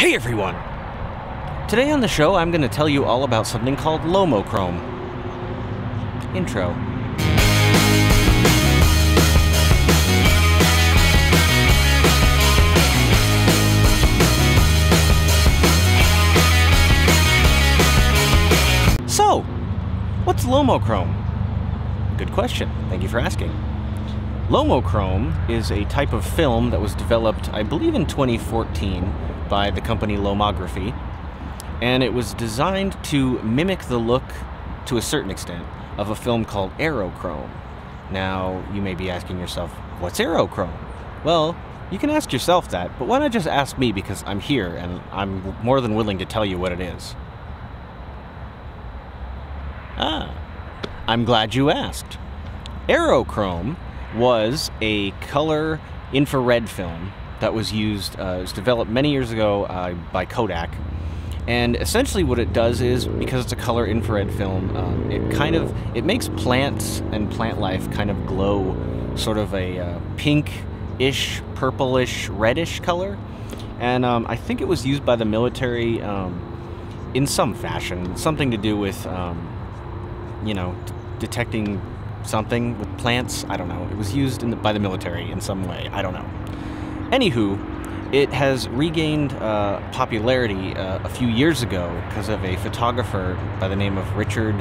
Hey everyone! Today on the show, I'm going to tell you all about something called Lomochrome. Intro. So, what's Lomochrome? Good question. Thank you for asking. Lomochrome is a type of film that was developed, I believe, in 2014 by the company Lomography, and it was designed to mimic the look, to a certain extent, of a film called Aerochrome. Now, you may be asking yourself, what's Aerochrome? Well, you can ask yourself that, but why not just ask me because I'm here and I'm more than willing to tell you what it is. Ah, I'm glad you asked. Aerochrome was a color infrared film that was used, uh, it was developed many years ago uh, by Kodak. And essentially what it does is, because it's a color infrared film, um, it kind of, it makes plants and plant life kind of glow sort of a uh, pink-ish, purplish, reddish color. And um, I think it was used by the military um, in some fashion, something to do with, um, you know, detecting something with plants. I don't know. It was used the, by the military in some way. I don't know. Anywho, it has regained uh, popularity uh, a few years ago because of a photographer by the name of Richard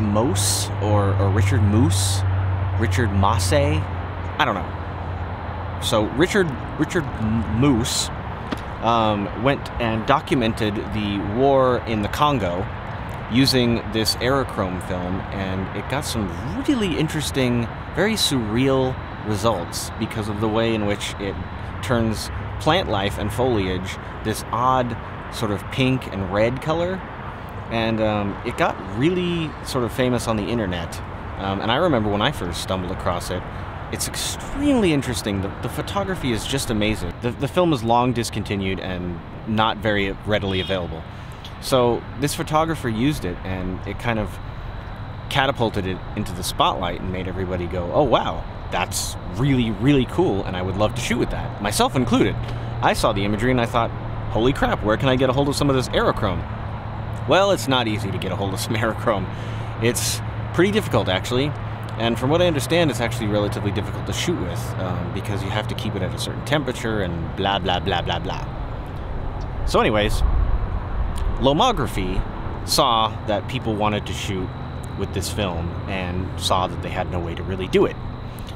Mose or, or Richard Moose, Richard Masse. I don't know. So Richard Richard Moose um, went and documented the war in the Congo using this Aerochrome film, and it got some really interesting, very surreal results because of the way in which it turns plant life and foliage this odd sort of pink and red color. And um, it got really sort of famous on the internet. Um, and I remember when I first stumbled across it, it's extremely interesting. The, the photography is just amazing. The, the film is long discontinued and not very readily available. So this photographer used it and it kind of catapulted it into the spotlight and made everybody go, oh wow, that's really, really cool, and I would love to shoot with that, myself included. I saw the imagery and I thought, holy crap, where can I get a hold of some of this aerochrome? Well, it's not easy to get a hold of some aerochrome. It's pretty difficult, actually. And from what I understand, it's actually relatively difficult to shoot with um, because you have to keep it at a certain temperature and blah, blah, blah, blah, blah. So, anyways, Lomography saw that people wanted to shoot with this film and saw that they had no way to really do it.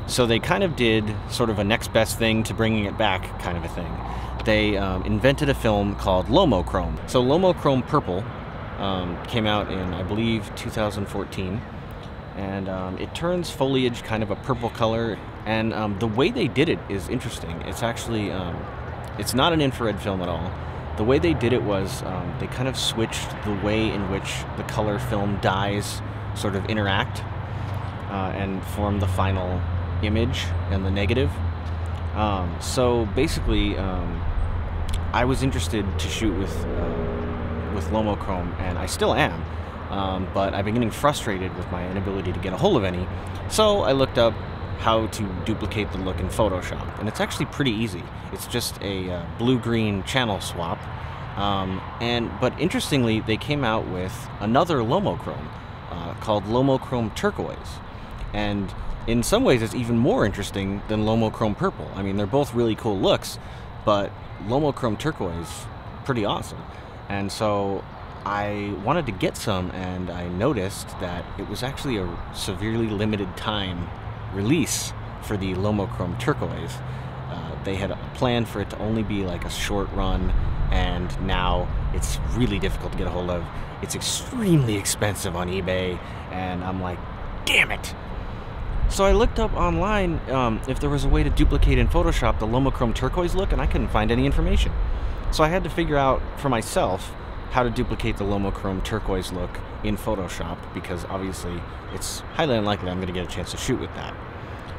So they kind of did sort of a next best thing to bringing it back kind of a thing. They um, invented a film called Lomochrome. So Lomochrome Purple um, came out in, I believe, 2014. And um, it turns foliage kind of a purple color. And um, the way they did it is interesting. It's actually, um, it's not an infrared film at all. The way they did it was um, they kind of switched the way in which the color film dyes sort of interact uh, and form the final image and the negative. Um, so basically, um, I was interested to shoot with uh, with Lomochrome, and I still am. Um, but I've been getting frustrated with my inability to get a hold of any. So I looked up how to duplicate the look in Photoshop, and it's actually pretty easy. It's just a uh, blue-green channel swap. Um, and but interestingly, they came out with another Lomochrome uh, called Lomochrome Turquoise, and in some ways it's even more interesting than Lomochrome Purple. I mean, they're both really cool looks, but Lomochrome Turquoise, pretty awesome. And so I wanted to get some, and I noticed that it was actually a severely limited time release for the Lomochrome Turquoise. Uh, they had planned for it to only be like a short run, and now it's really difficult to get a hold of. It's extremely expensive on eBay, and I'm like, damn it! So I looked up online um, if there was a way to duplicate in Photoshop the Lomochrome turquoise look, and I couldn't find any information. So I had to figure out for myself how to duplicate the Lomochrome turquoise look in Photoshop, because obviously it's highly unlikely I'm going to get a chance to shoot with that.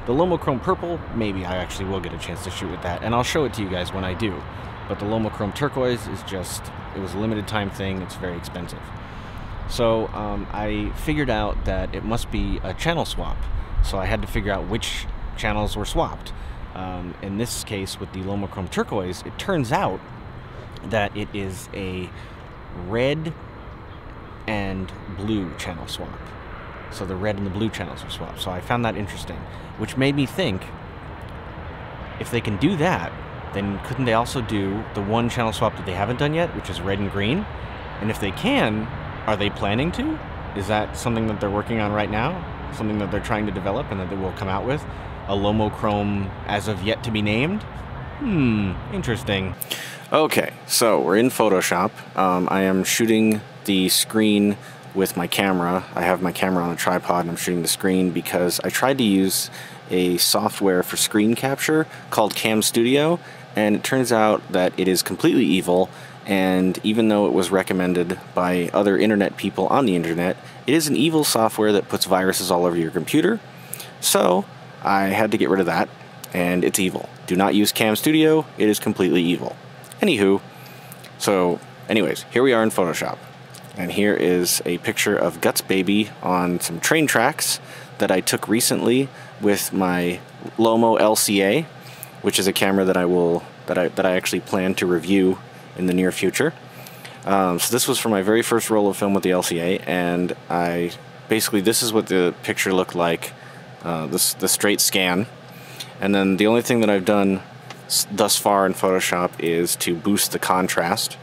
The Lomochrome purple, maybe I actually will get a chance to shoot with that, and I'll show it to you guys when I do. But the Lomochrome turquoise is just, it was a limited time thing, it's very expensive. So um, I figured out that it must be a channel swap so I had to figure out which channels were swapped. Um, in this case, with the Lomochrome turquoise, it turns out that it is a red and blue channel swap. So the red and the blue channels are swapped. So I found that interesting, which made me think if they can do that, then couldn't they also do the one channel swap that they haven't done yet, which is red and green? And if they can, are they planning to? Is that something that they're working on right now? Something that they're trying to develop and that they will come out with? A Lomochrome as of yet to be named? Hmm, interesting. Okay, so we're in Photoshop. Um, I am shooting the screen with my camera. I have my camera on a tripod and I'm shooting the screen because I tried to use a software for screen capture called Cam Studio and it turns out that it is completely evil and even though it was recommended by other internet people on the internet, it is an evil software that puts viruses all over your computer. So I had to get rid of that and it's evil. Do not use Cam Studio, it is completely evil. Anywho, so anyways, here we are in Photoshop. And here is a picture of Guts Baby on some train tracks that I took recently with my Lomo LCA, which is a camera that I will that I that I actually plan to review in the near future. Um, so this was for my very first roll of film with the LCA, and I basically this is what the picture looked like, uh, this the straight scan, and then the only thing that I've done thus far in Photoshop is to boost the contrast.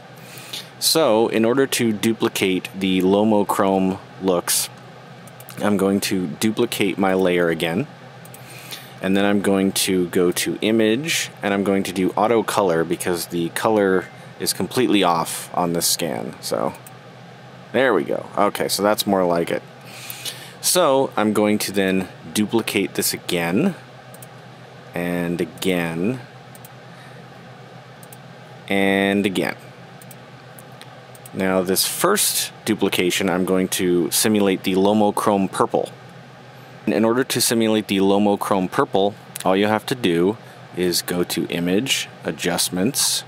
So, in order to duplicate the Lomochrome looks, I'm going to duplicate my layer again. And then I'm going to go to image and I'm going to do auto color because the color is completely off on this scan. So there we go. Okay, so that's more like it. So I'm going to then duplicate this again and again and again. Now this first duplication, I'm going to simulate the Lomochrome purple. In order to simulate the Lomochrome purple, all you have to do is go to Image, Adjustments,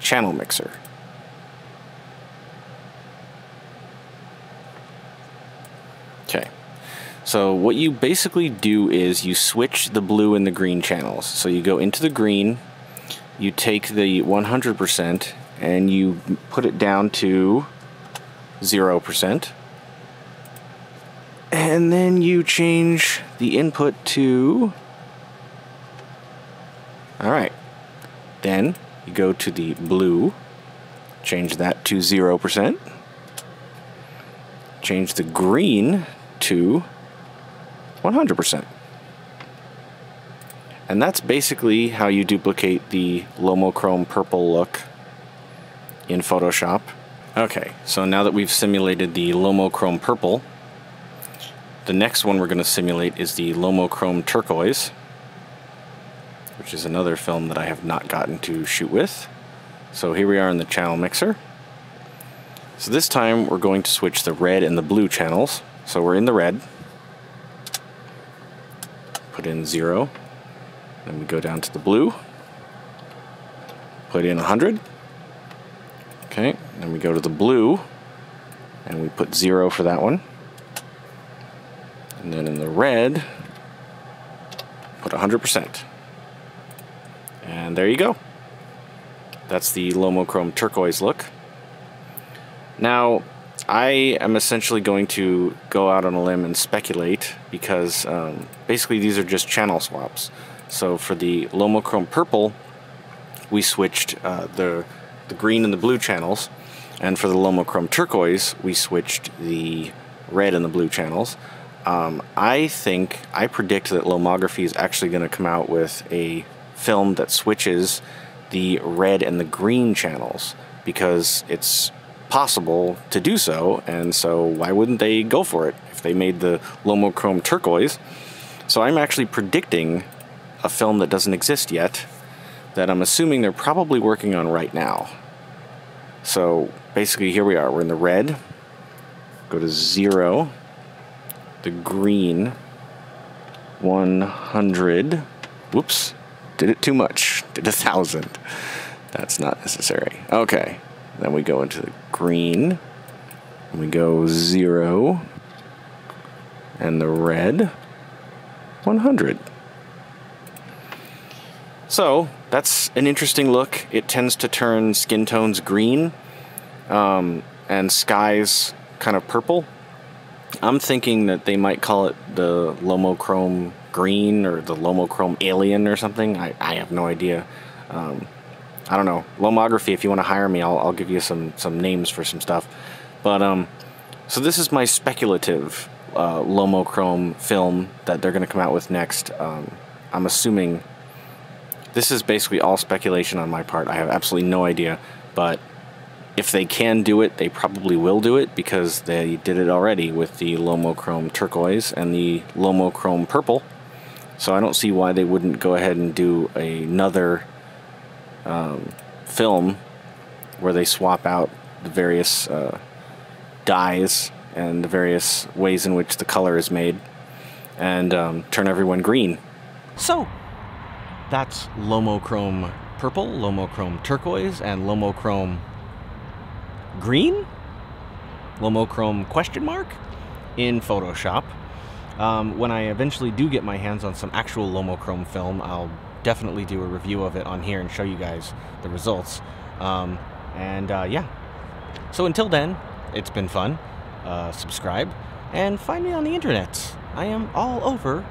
Channel Mixer. Okay. So what you basically do is you switch the blue and the green channels. So you go into the green, you take the 100% and you put it down to 0%. And then you change the input to. Then you go to the blue, change that to 0%. Change the green to 100%. And that's basically how you duplicate the Lomochrome purple look in Photoshop. Okay, so now that we've simulated the Lomochrome purple, the next one we're going to simulate is the Lomochrome turquoise, which is another film that I have not gotten to shoot with. So here we are in the channel mixer. So this time we're going to switch the red and the blue channels. So we're in the red. Put in zero. Then we go down to the blue. Put in 100. Okay, then we go to the blue, and we put zero for that one. And then in the red, put 100%. And there you go. That's the Lomochrome turquoise look. Now, I am essentially going to go out on a limb and speculate because um, basically these are just channel swaps. So for the Lomochrome purple, we switched uh, the the green and the blue channels. And for the Lomochrome turquoise, we switched the red and the blue channels. Um, I think, I predict that Lomography is actually going to come out with a film that switches the red and the green channels because it's possible to do so, and so why wouldn't they go for it if they made the Lomochrome turquoise? So I'm actually predicting a film that doesn't exist yet that I'm assuming they're probably working on right now. So basically, here we are. We're in the red. Go to zero. The green. 100. Whoops. Did it too much. Did a thousand. That's not necessary. Okay. Then we go into the green. We go zero. And the red. 100. So that's an interesting look. It tends to turn skin tones green um, and skies kind of purple. I'm thinking that they might call it the Lomochrome Green or the Lomochrome Alien or something. I, I have no idea. Um, I don't know. Lomography, if you want to hire me, I'll, I'll give you some, some names for some stuff. But, um, so this is my speculative uh, Lomochrome film that they're going to come out with next. Um, I'm assuming this is basically all speculation on my part. I have absolutely no idea. But if they can do it, they probably will do it because they did it already with the Lomochrome turquoise and the Lomochrome purple. So I don't see why they wouldn't go ahead and do another um, film where they swap out the various uh, dyes and the various ways in which the color is made and um, turn everyone green. So, that's Lomochrome purple, Lomochrome turquoise, and Lomochrome green? Lomochrome question mark in Photoshop. Um, when I eventually do get my hands on some actual Lomochrome film, I'll definitely do a review of it on here and show you guys the results. Um, and uh, yeah. So until then, it's been fun. Uh, subscribe and find me on the internet. I am all over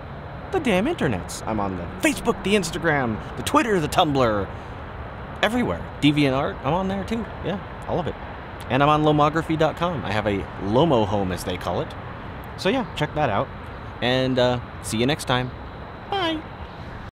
the damn internets. I'm on the Facebook, the Instagram, the Twitter, the Tumblr, everywhere. DeviantArt, I'm on there too. Yeah, all of it. And I'm on lomography.com. I have a Lomo home, as they call it. So yeah, check that out. And uh, see you next time.